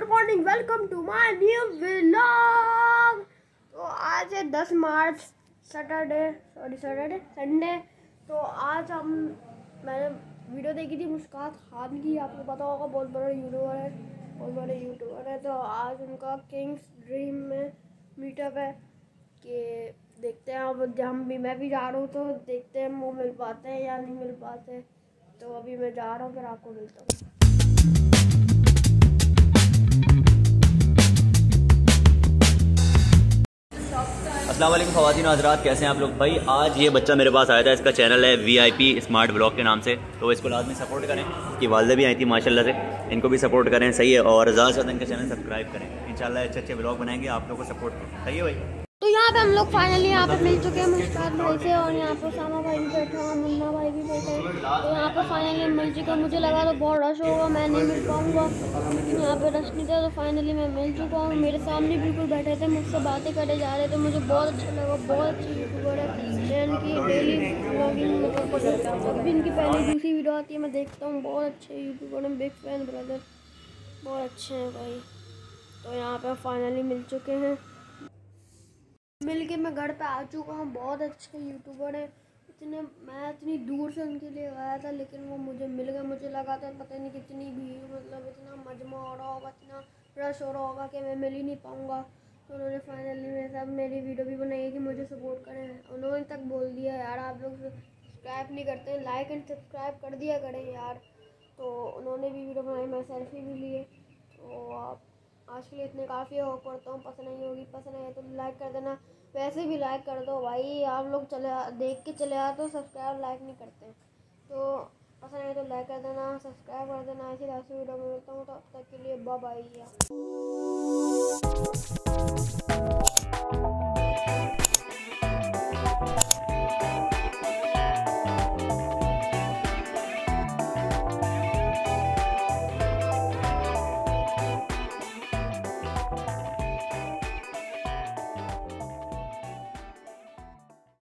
Welcome to my new vlog तो आज है 10 March Saturday sorry Saturday Sunday तो आज हम, मैंने वीडियो देखी थी मुस्कात खान की। आपको पता होगा, बहुत बड़ा यूट्यूबर है, बहुत बड़े यूट्यूबर है। तो आज उनका किंग्स ड्रीम में मीटअप है कि देखते हैं अब हम भी मैं भी जा रहा हूँ तो देखते हैं वो मिल पाते हैं या नहीं मिल पाते। तो अभी मैं जा रहा हूँ, फिर आपको मिलता हूँ। अस्सलाम वालेकुम ख़वातीन हजरात कैसे हैं आप लोग? भाई, आज ये बच्चा मेरे पास आया था, इसका चैनल है V I P smart blog के नाम से। तो इसको लाजमी सपोर्ट करें कि वालदे भी आई थी, माशाल्लाह से। इनको भी सपोर्ट करें, सही है। और ज़्यादा से ज़्यादा इनका चैनल सब्सक्राइब करें। इंशाल्लाह अच्छे अच्छे ब्लॉग बनाएँगे, आप लोग को सपोर्ट करें। सही है भाई? यहाँ पे हम लोग फाइनली यहाँ पे मिल चुके हैं मुस्कान भाई से और यहाँ पे सामा भाई भी बैठा हुआ मुन्ना भाई भी बैठे हैं। तो यहाँ पे फाइनली मिल चुके हैं। मुझे लगा तो बहुत रश होगा, मैं नहीं मिल पाऊँगा। लेकिन यहाँ पे रश नहीं था तो फाइनली मैं मिल चुका हूँ। मेरे सामने बिल्कुल बैठे थे, मुझसे बातें करे जा रहे थे। मुझे बहुत अच्छा लगा, बहुत अच्छी यूट्यूबर है। इनकी डेली ब्लॉगिंग मतलब जब भी इनकी पहली दूसरी वीडियो आती है, मैं देखता हूँ। बहुत अच्छे यूट्यूबर हैं बिग फ़ैन ब्रदर बहुत अच्छे हैं भाई। तो यहाँ पे फाइनली मिल चुके हैं। मिल के मैं घर पे आ चुका हूँ। बहुत अच्छे यूट्यूबर हैं। इतने, मैं इतनी दूर से उनके लिए गया था, लेकिन वो मुझे मिल गए। मुझे लगा था पता नहीं कितनी भीड़ मतलब इतना मजमा हो रहा होगा, इतना रश हो रहा होगा कि मैं मिल ही नहीं पाऊँगा। तो उन्होंने फाइनली मेरे साथ मेरी वीडियो भी बनाई है कि मुझे सपोर्ट करें। उन्होंने तक बोल दिया, यार, आप लोग सब्सक्राइब नहीं करते लाइक एंड सब्सक्राइब कर दिया करें यार। तो उन्होंने भी वीडियो बनाई, मैं सेल्फी भी लिए। तो आप आज के लिए इतने काफ़ी हो पढ़ता हूँ पसंद नहीं होगी पसंद आए तो लाइक कर देना। वैसे भी लाइक कर दो भाई, आप लोग चले देख के चले आते हो सब्सक्राइब लाइक नहीं करते। तो पसंद आए तो लाइक कर देना सब्सक्राइब कर देना, ऐसी वीडियो में मिलता हूँ तो अब तक के लिए बाय